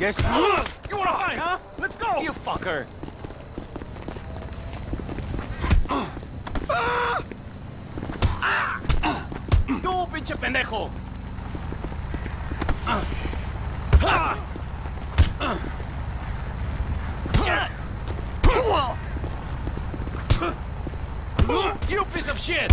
Guess you wanna fight, huh? Let's go! You fucker! ¡Tú, pinche pendejo! You piece of shit!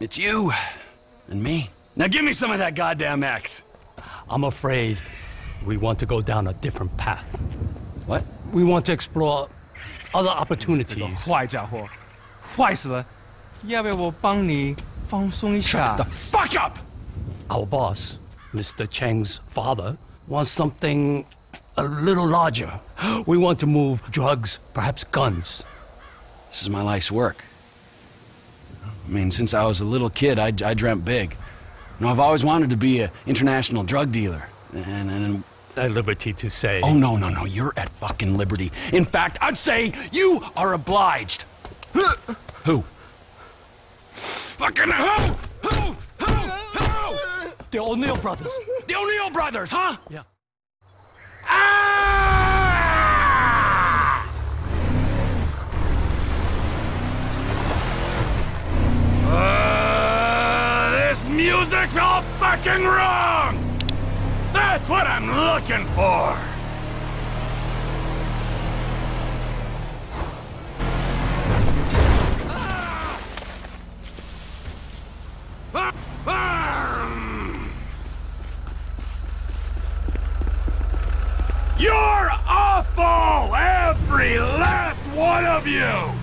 it's you and me. Now give me some of that goddamn X. I'm afraid we want to go down a different path. What? We want to explore other opportunities. 坏家伙，坏死了！要不要我帮你放松一下 The？fuck up! Our boss, Mr. Cheng's father, wants something a little larger. We want to move drugs, perhaps guns. This is my life's work. I mean, since I was a little kid, I, I dreamt big. You know, I've always wanted to be an international drug dealer. And, and, At liberty to say. oh, no, no, no, you're at fucking liberty. In fact, I'd say you are obliged. Who? Fucking who? Who? Who? Who? The O'Neil brothers. The O'Neil brothers, huh? Yeah. Fucking wrong! That's what I'm looking for! You're awful! Every last one of you!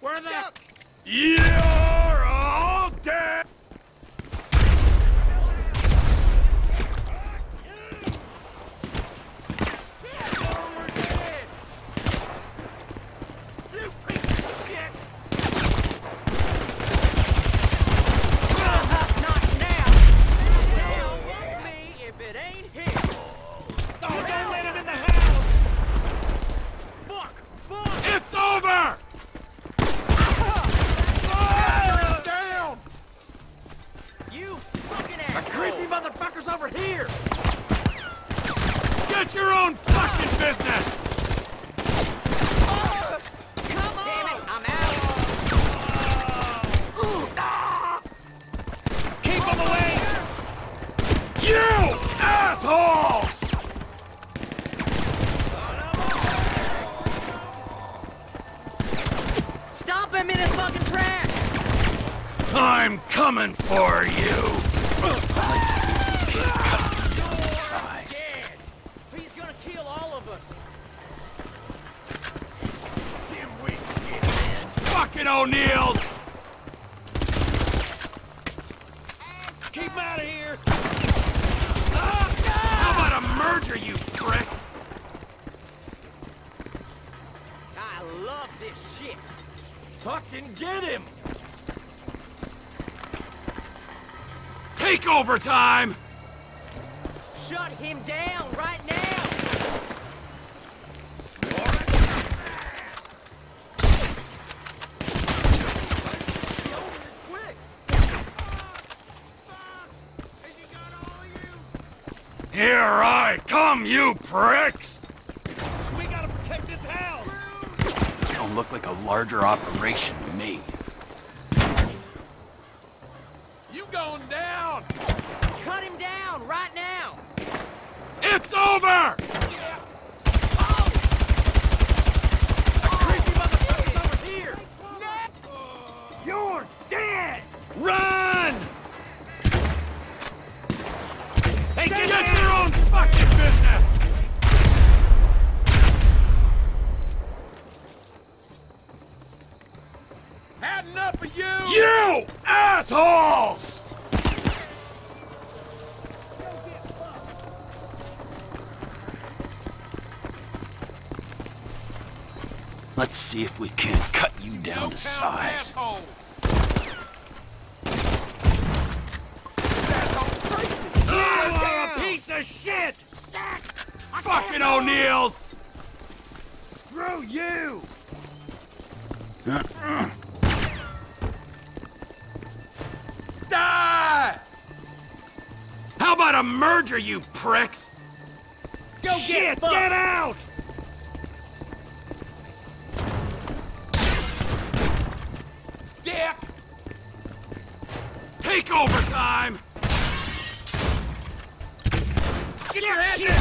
Where the... You're kill all of us! Fucking O'Neils! Keep him out of here! How about a merger, you pricks? I love this shit! Fucking get him! Take over time! Shut him down right now! Here I come, you pricks! We gotta protect this house! Don't look like a larger operation to me. It's over! Creepy motherfuckers here! You're dead! Run! Hey, get, Get down! your own fucking business! Had enough of you! You assholes! Let's see if we can't cut you down to size. Asshole. You are a piece of shit! Fucking O'Neils! Screw you! Die! How about a merger, you pricks? Go Shit, get out! Take over time! Get your head down!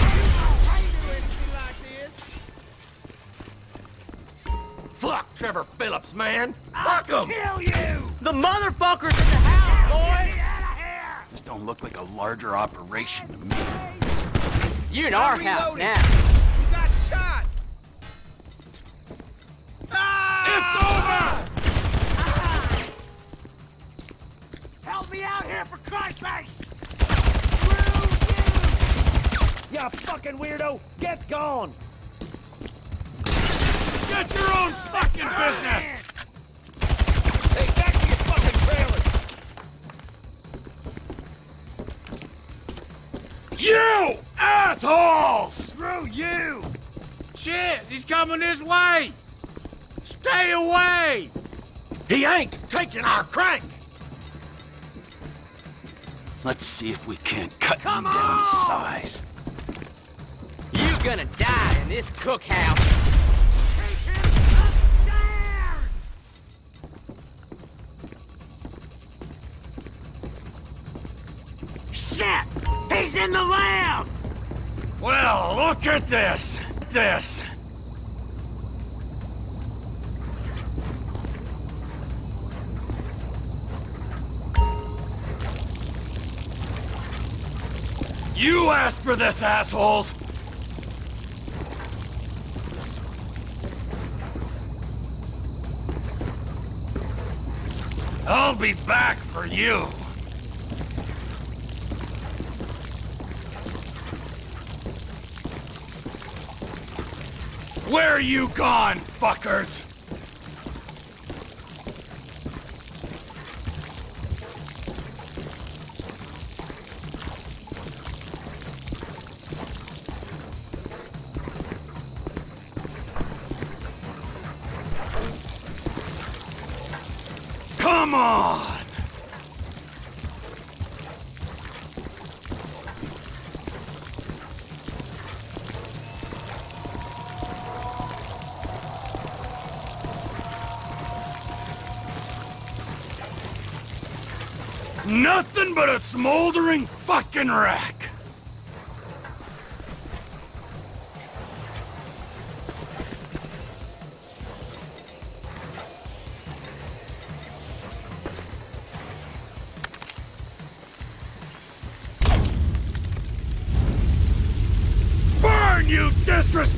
Fuck Trevor Philips, man! Fuck him! Kill you! The motherfucker's in the house, boys! This don't look like a larger operation to me. You're in our house now. Help me out here, for Christ's sakes! You fucking weirdo! Get gone! Get your own fucking business! Hey, back to your fucking trailer! You assholes! Screw you! Shit, he's coming this way! Stay away! He ain't taking our crank! Let's see if we can't cut Come you down to size. You're gonna die in this cookhouse. Shit! He's in the lab! Well, look at this! This! You asked for this, assholes! I'll be back for you! Where are you gone, fuckers? Come on! Nothing but a smoldering fucking wreck!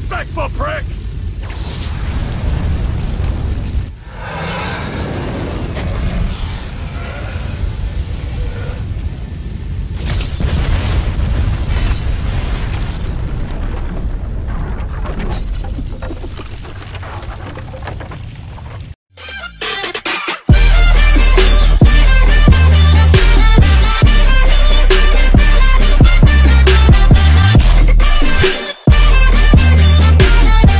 Disrespectful pricks!